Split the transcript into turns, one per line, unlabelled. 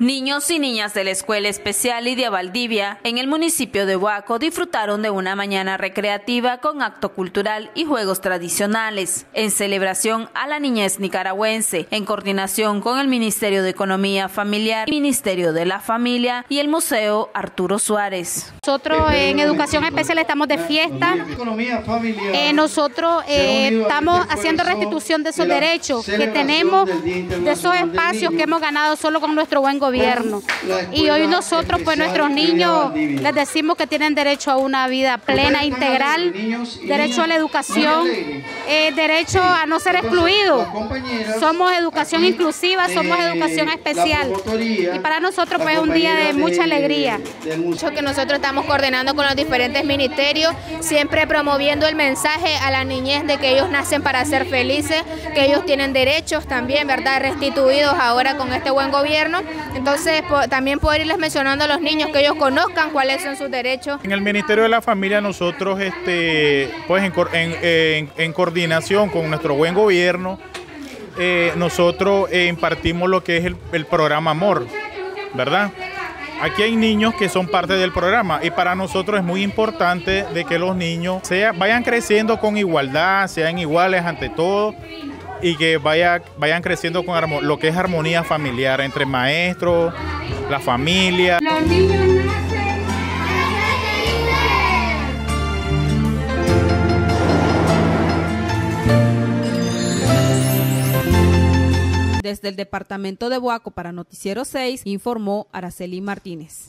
Niños y niñas de la Escuela Especial Lidia Valdivia en el municipio de Huaco disfrutaron de una mañana recreativa con acto cultural y juegos tradicionales en celebración a la niñez nicaragüense en coordinación con el Ministerio de Economía Familiar, Ministerio de la Familia y el Museo Arturo Suárez.
Nosotros en Educación Especial estamos de fiesta. Eh, nosotros eh, estamos haciendo restitución de esos derechos que tenemos, de esos espacios que hemos ganado solo con nuestro buen gobierno gobierno. Y hoy nosotros, pues nuestros niños, les decimos que tienen derecho a una vida plena, integral, derecho a la educación, eh, derecho a no ser excluidos. Somos educación inclusiva, somos educación especial. Y para nosotros pues es un día de mucha alegría.
Mucho que nosotros estamos coordinando con los diferentes ministerios, siempre promoviendo el mensaje a la niñez de que ellos nacen para ser felices, que ellos tienen derechos también, ¿verdad? Restituidos ahora con este buen gobierno. Entonces, también poder irles mencionando a los niños que ellos conozcan cuáles son sus derechos.
En el Ministerio de la Familia nosotros, este, pues en, coordinación con nuestro buen gobierno, eh, nosotros eh, impartimos lo que es el, programa Amor, ¿verdad? Aquí hay niños que son parte del programa y para nosotros es muy importante de que los niños sea, vayan creciendo con igualdad, sean iguales ante todo y que vaya, vayan creciendo con lo que es armonía familiar entre maestros, la familia.
Desde el departamento de Boaco para Noticiero 6 informó Araceli Martínez.